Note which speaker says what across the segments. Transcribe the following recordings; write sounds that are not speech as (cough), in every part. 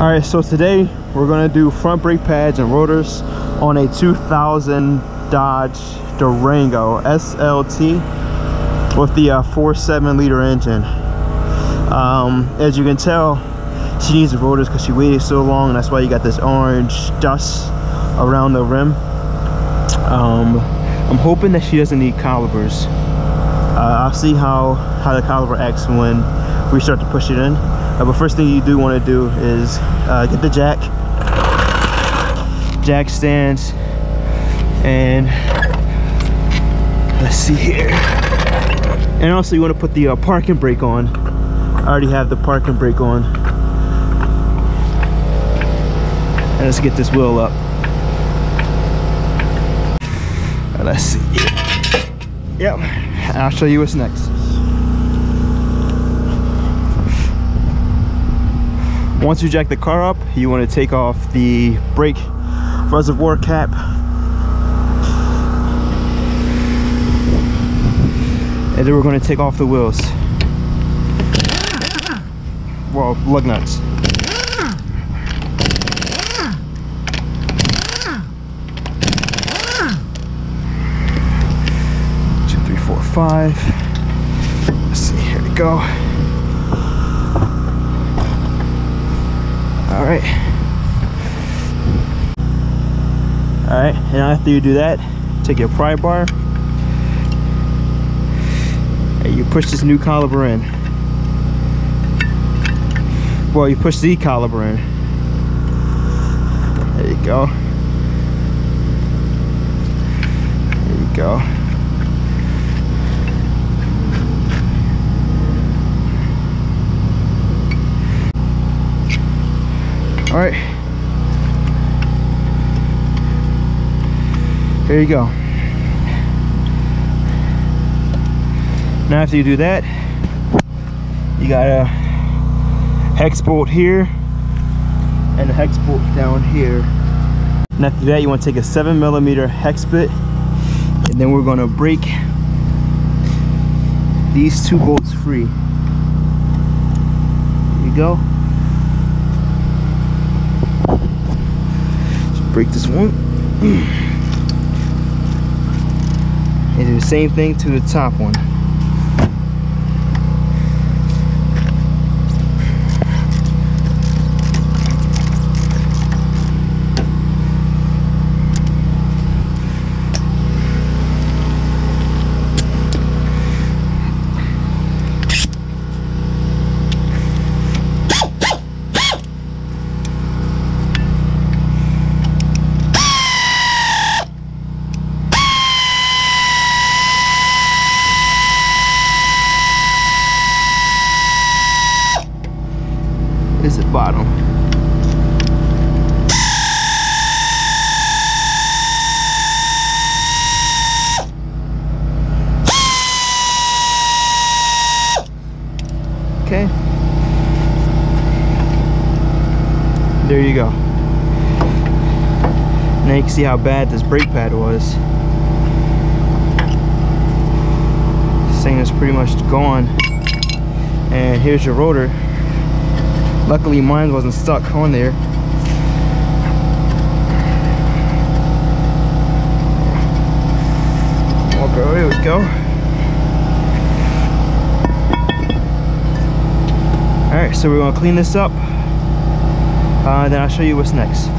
Speaker 1: all right so today we're gonna do front brake pads and rotors on a 2000 dodge durango slt with the uh, 4.7 liter engine. Um, as you can tell she needs the rotors because she waited so long and that's why you got this orange dust around the rim. Um, i'm hoping that she doesn't need calipers uh, i'll see how how the caliper acts when we start to push it in uh, but first thing you do want to do is uh, get the jack. Jack stands and let's see here. And also you want to put the uh, parking brake on. I already have the parking brake on. And let's get this wheel up. Let's see. Yep I'll show you what's next Once you jack the car up, you want to take off the brake reservoir cap. And then we're going to take off the wheels. Well, lug nuts. Two, three, four, five. Let's see, here we go. all right all right and after you do that take your pry bar and you push this new caliper in. Well you push the caliper in. There you go. There you go right there you go. Now after you do that you got a hex bolt here and a hex bolt down here. And after that you want to take a seven millimeter hex bit and then we're going to break these two bolts free. There you go break this one. And do the same thing to the top one is at bottom. Okay. There you go. Now you can see how bad this brake pad was. This thing is pretty much gone. And here's your rotor. Luckily mine wasn't stuck on there. Okay, there we go. Alright, so we're gonna clean this up. Uh, then I'll show you what's next.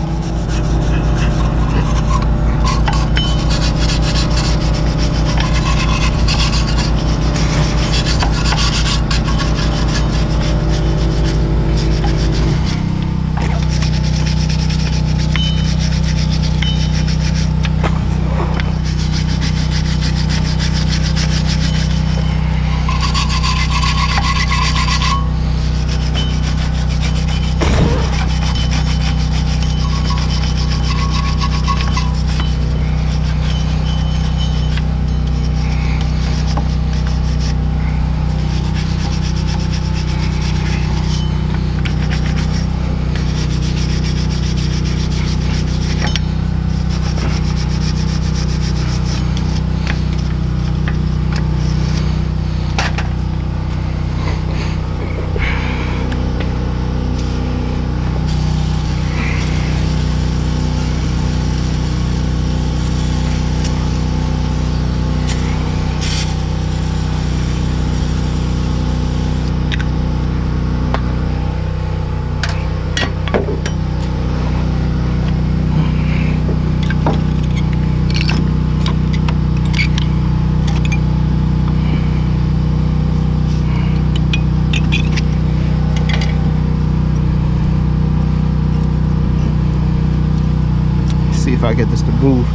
Speaker 1: Move.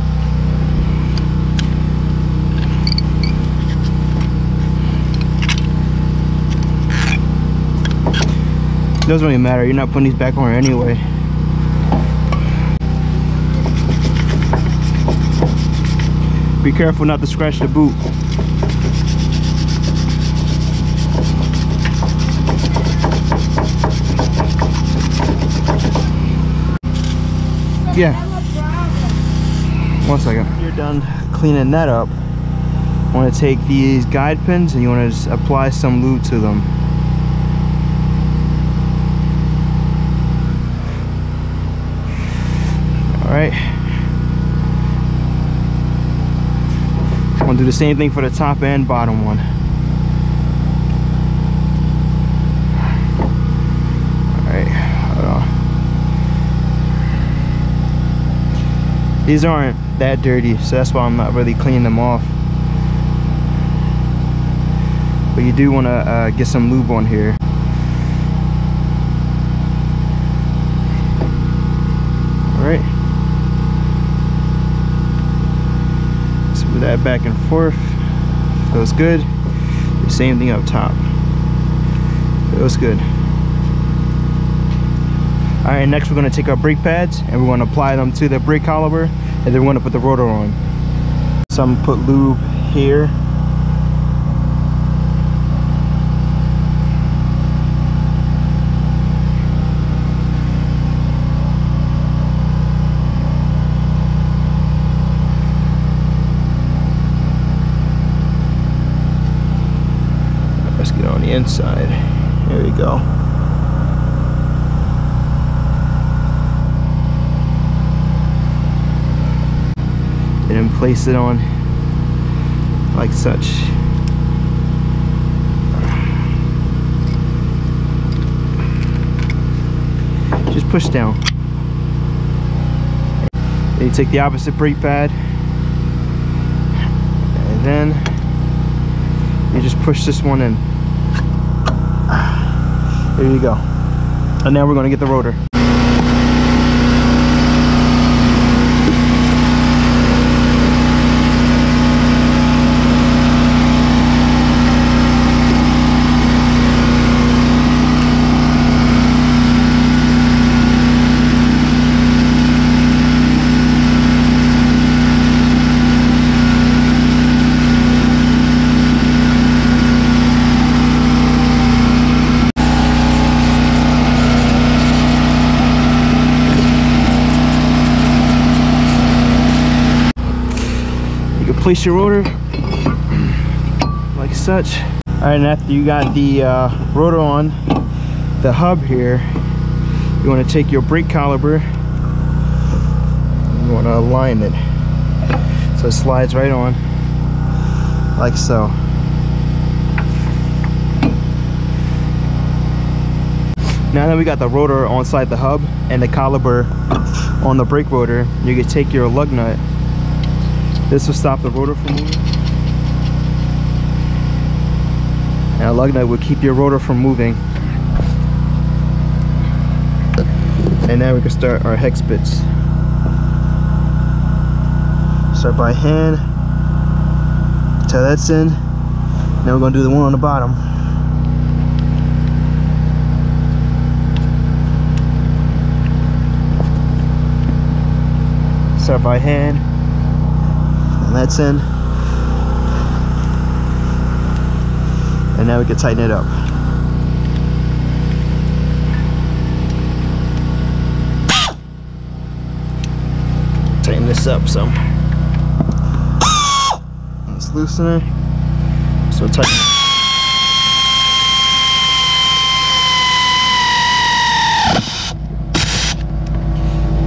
Speaker 1: Doesn't really matter, you're not putting these back on anyway. Be careful not to scratch the boot. Yeah. One second. You're done cleaning that up. want to take these guide pins and you want to apply some lube to them. Alright. I'm gonna do the same thing for the top and bottom one. Alright, These aren't that dirty, so that's why I'm not really cleaning them off. But you do want to uh, get some lube on here. Alright. that back and forth feels good the same thing up top feels good all right next we're going to take our brake pads and we're going to apply them to the brake caliper and then we're to put the rotor on. So i'm to put lube here inside. There we go. And then place it on like such. Just push down. Then you take the opposite brake pad and then you just push this one in. There you go. And now we're going to get the rotor. Place your rotor? Like such. All right and after you got the uh, rotor on the hub here. You want to take your brake caliper you want to align it so it slides right on like so. Now that we got the rotor on side the hub and the caliper on the brake rotor you can take your lug nut this will stop the rotor from moving. And a lug nut will keep your rotor from moving. And now we can start our hex bits. Start by hand. Till that's in. Now we're gonna do the one on the bottom. Start by hand that's in. And now we can tighten it up. Tighten this up some. Let's loosen it. So tighten.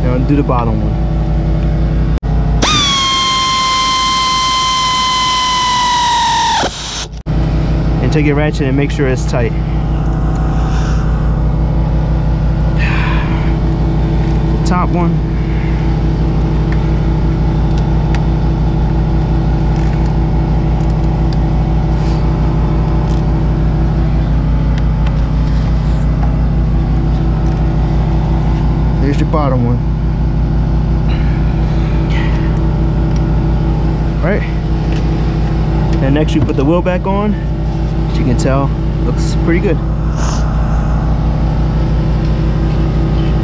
Speaker 1: Now do the bottom one. Take your ratchet and make sure it's tight. (sighs) top one. There's your bottom one. right? And next we put the wheel back on. You can tell, looks pretty good.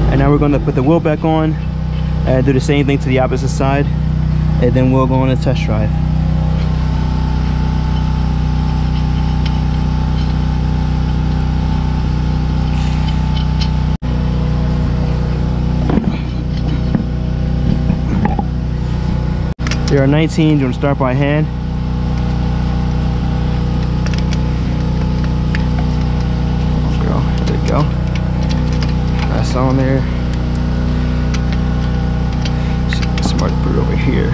Speaker 1: And now we're gonna put the wheel back on and do the same thing to the opposite side. And then we'll go on a test drive. There are 19, you want to start by hand. Go, there you go. There. Smart it over here.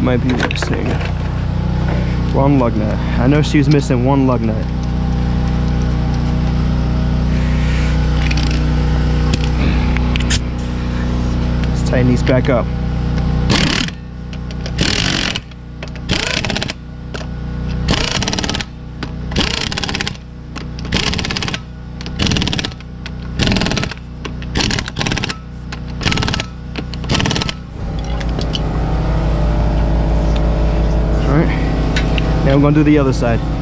Speaker 1: Might be missing one lug nut. I know she was missing one lug nut. Let's tighten these back up. We're gonna do the other side.